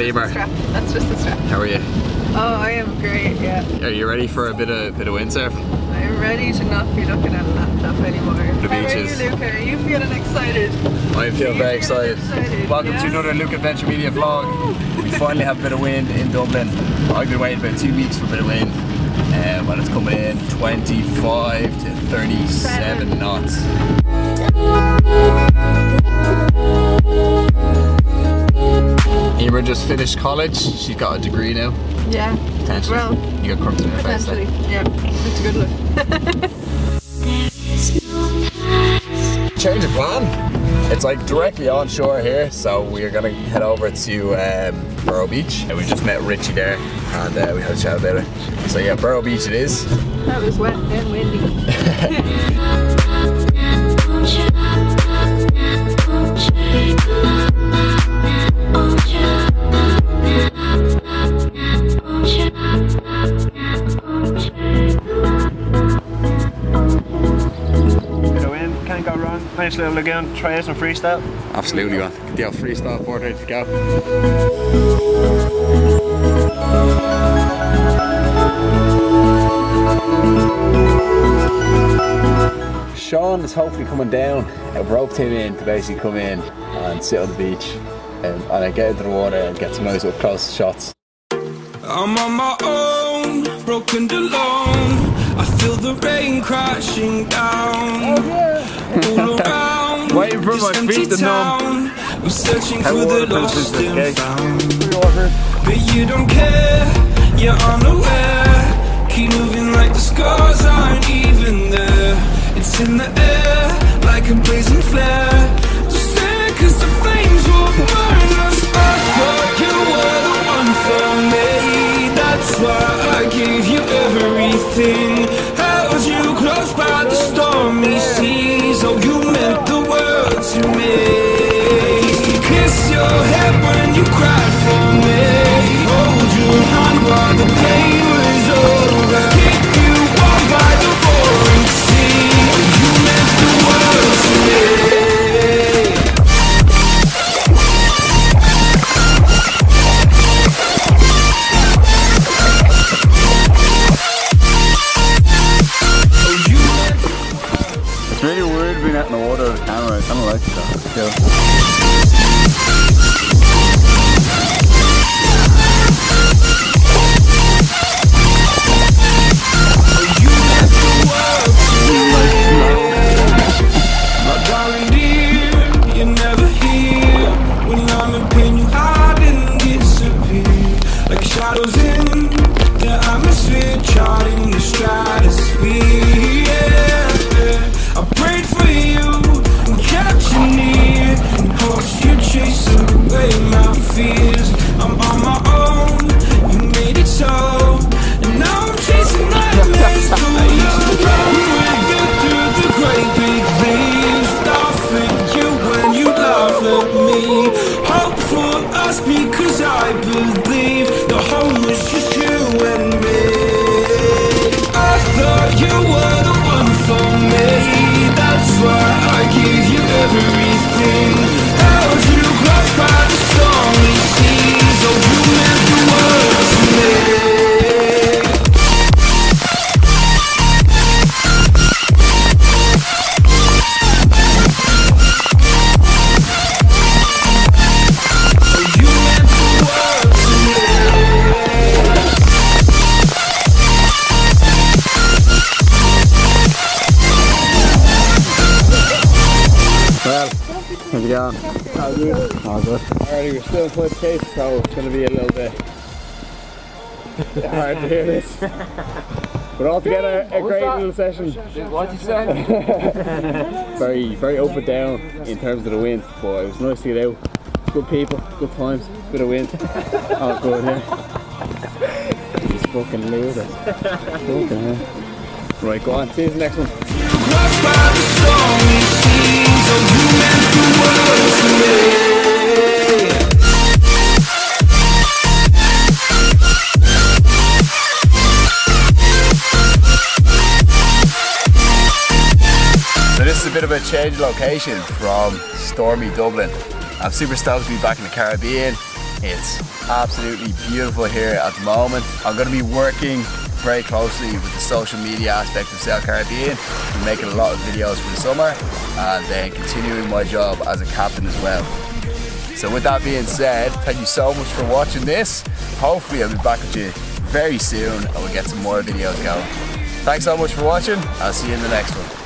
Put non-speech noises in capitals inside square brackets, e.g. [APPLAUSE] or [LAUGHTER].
Emer. That's just the strap. How are you? Oh, I am great, yeah. Are you ready for a bit of bit of windsurf? I'm ready to not be looking at a laptop anymore. The How beaches. are you, Luca? Are you feeling excited? I feel very excited. excited, Welcome yeah? to another Lukadventure Media vlog. We finally have a bit of wind in Dublin. I've been waiting about two weeks for a bit of wind. Um, and it's coming in 25 to 37 Seven. knots. Emer just finished college. She's got a degree now. Yeah. Potentially. Well, you got crumbs in your face. potentially. then. Yeah. It's a good look. change of plan. It's like directly on shore here, so we're gonna head over to um, Burrow Beach. And we just met Richie there, and uh, we had a chat about it. So yeah, Burrow Beach it is. that was wet and windy. Wind, can't go wrong. Nice little lagoon, try out some freestyle. Absolutely, man. Get the old freestyle board ready to go. Sean is hopefully coming down. I've roped him in to basically come in and sit on the beach um, and I get into the water and get some nice up close shots. I'm on my own, broken alone. I feel the rain crashing down. All around Waiting for my feet to numb. I'm searching for the lost and found. But you don't care, you're unaware. Keep moving like the scars aren't even there. It's in the air, cried for us how's it going? All good. All good. Alrighty, we're still in first case, so it's going to be a little bit hard to hear this. But altogether, a great little session. What you say? [LAUGHS] Very, very up and down in terms of the wind, but it was nice to get out. Good people, good times, bit of wind. All good, yeah. He's fucking loser. Fucking hell. Right, go on. See you in the next one. Bit of a change of location from stormy Dublin. I'm super stoked to be back in the Caribbean It's absolutely beautiful here at the moment. I'm going to be working very closely with the social media aspect of Sail Caribbean. We're making a lot of videos for the summer and then continuing my job as a captain as well. So with that being said, thank you so much for watching this. Hopefully I'll be back with you very soon and we'll get some more videos going. Thanks so much for watching. I'll see you in the next one.